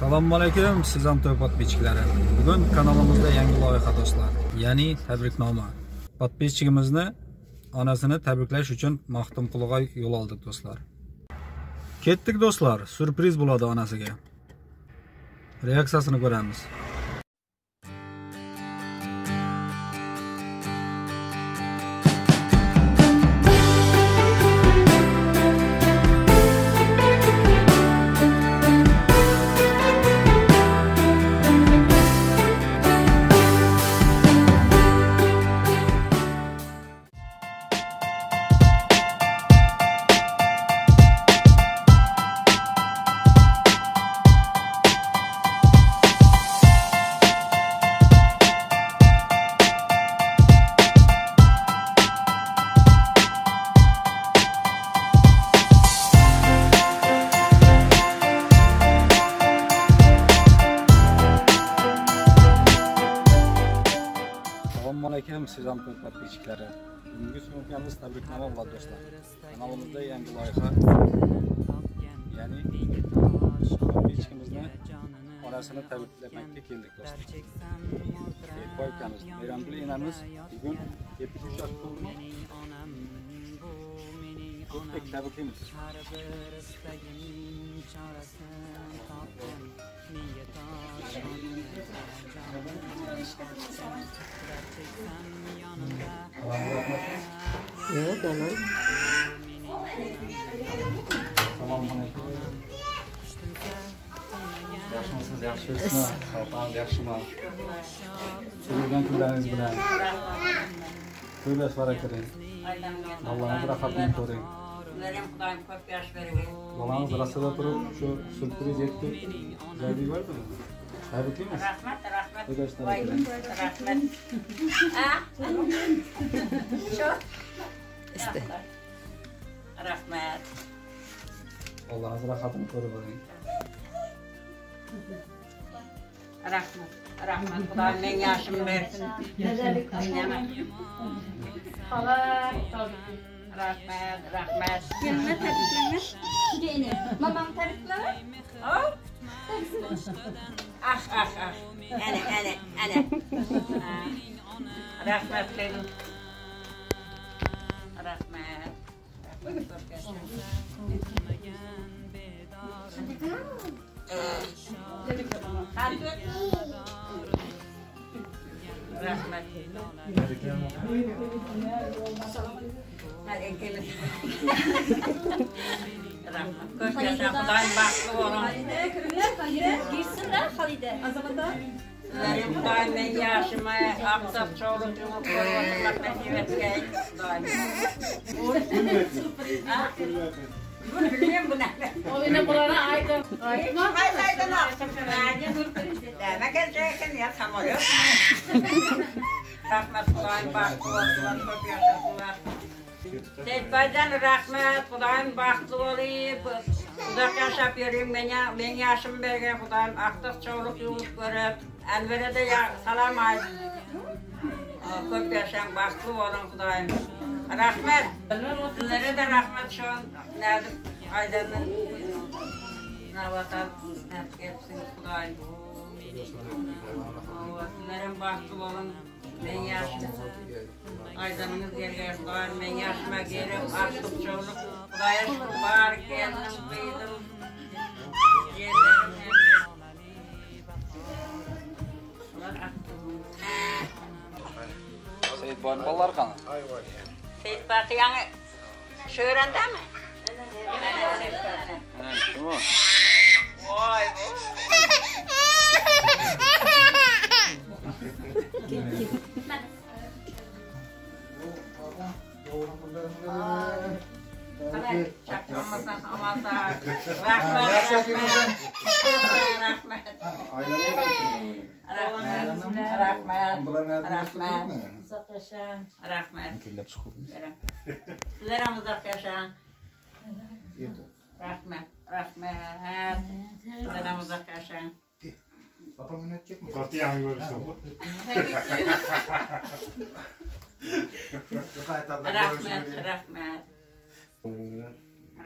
Assalomu alaykum, siz ham to'y podpисчиklari. Bugun kanalimizda yangi loyiha do'stlar, ya'ni tabriknoma. Podpисчигimizni onasini tabriklash uchun Maxtumquliga yo'l oldik do'stlar. Ketdik do'stlar, surpriz bo'ladi onasiga. Reaksiyasini ko'ramiz. Assalomu alaykum, siz ham. Bugungi syomkamiz tabriknoma bo'ladi do'stlar. Kanalimizda yangi loyiha, ya'ni podpисчигimizni onasini tabriklamakka keldik do'stlar. Erkoy ukamiz, enamiz bugun 73 yosh to'ldimi? Ko'pdik tabriklaymiz. Yok anam. Assalomu alaykum. Yaxshimisiz, yaxshimisizmi? Sog'lom, yaxshiman. Ko'rgan kunlaringiz bilan to'ylash barakali. Allohning rohatini ko'ring. Ularım Xudoyim ko'p yosh bergin. Bolangiz rasada turib shu surpriz etdi. Joyda yubordimi? Tabriklaymiz. Rahmat, rahmat. To'ylashlar Voy, kerak. rahmat. Ha? Shu. İşte. Rahmat. Allohning rohatini ko'rib boring. Rahmat. Rahmat. Xudoyim menga yoshim bersin. Aynaman. Rahmat, rahmat. Yanına tabriklenir. Gene. Babam tabriklenir. Oh. Ah, ah, ah. Ana, ana, ana. Ha. Rahmat benim. Rahmat. Rahmat. Gelin. Rahmat. Ko'p yaşa, Xudoyim baxtli bo'lin. Girsinler Halide. Azamada. Sizlerin Xudoyim men yoshimga aqsab cho'g'lik yumib ko'rib nasib rahmat Xudoyim baxtli rahmat Xudoyim baxtli bo'lib uzoq yashab yuring menga men yoshim bergan Xudoyim aqtiq cho'liq yuvib ko'rib anvarada salom ayt ko'p yashang baxtli bo'ling Xudoyim Rahmat. Sizlarga da rahmat shu nadim Aydanning navatan etsin Xudoyim. Sizlerin baxtli bo'lin. Men yaxshi aydanınız yerga Xudoyim men yaxshima kelib, aqtiq cho'g'lik Xudoya shukur bor keldim, qiydim. Yerlarim Seyit boyun ballar qani? Seyit Baqiyanı şöhrende mi? Ana, shumi? Vay Hadi Rahmet. Rahmet. Kellab chiqibmiz. Sizler ham uzoq yashang. Rahmet. Rahmet. Sizler ham uzoq yashang. Kortu yangi ko'rishdi. Rahmet. Rahmet.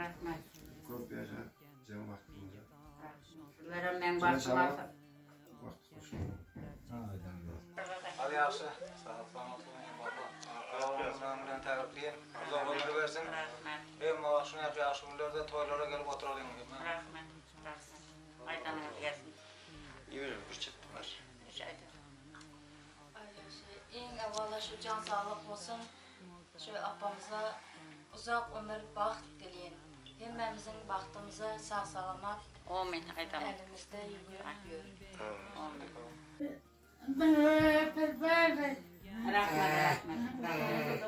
Rahmet. Ko'p yasha, jam vaqt bo'ldi. Verem ben başlarsa. Hadi yaxshi. Sağ selamat bo'ling baba. Allah'ım Uzoq umr bersin. Rahmet. Hem mana shunaqa yaxshi kunlarda to'ylarga kelib o'tiraling. Rahmet. Rahmet. Aydanız gelsin. Yürü, bir çıt var. Rica ederim. En evvela şu can sağlık olsun. Şu apamıza uzak ömür baxt dileyin. Hemmemizin bahtımıza sağ salamat Amin. Aydanız. elimizde yürüyor. Amin. Rahmet. Rahmet. Rahmet.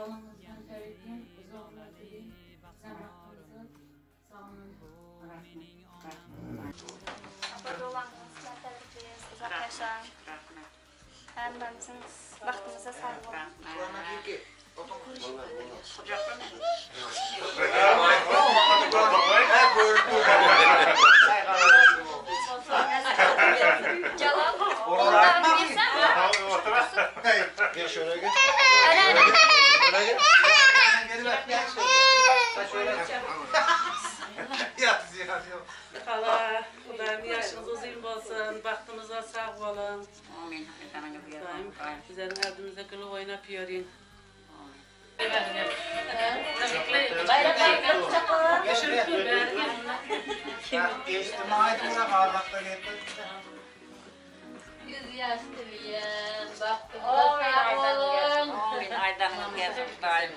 Burada olanlarınızla tebrikleriz. Uzak yaşayın. Rahmet. Hemmemizin vaxtınıza sağ olun. Rahmet. Kucakla ne? Jalal, ondan mi? Gel şöyle gel. Öyle Xudoyim yaşınız uzun bo'lsin, baxtimizga sog' bo'lin. Amin. Oldimizda kulib o'ynab yuring. Bayramlarga kucaklayın. Yüz yaş dileyin. Bahtınıza sağ olun. Aydan'ın geldim daim.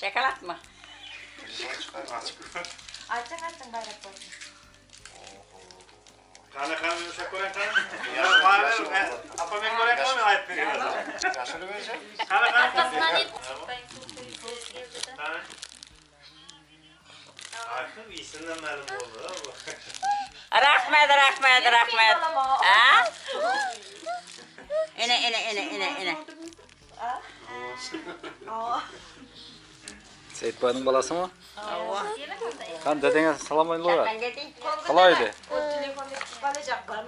Şakalat mı? Açın açın bayrak koyun. Kana kana şaka koyun kana. Ya bari apa ben koyun kana mı ayıp veriyor? Kaşırı verecek. Kana kana. Kana kana. Artık iyisinden malum oldu. Rahmet, rahmet, rahmet. Ha? İne, ine, ine, ine, ine. Seyitboyning bolasi mı? Allah. Kan dedenge salom gideyim. Qalay edi?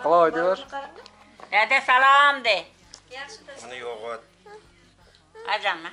Qalay edilar? Dede salam de. Yaxshi do'st. Bunu yoğurt. Ajanma.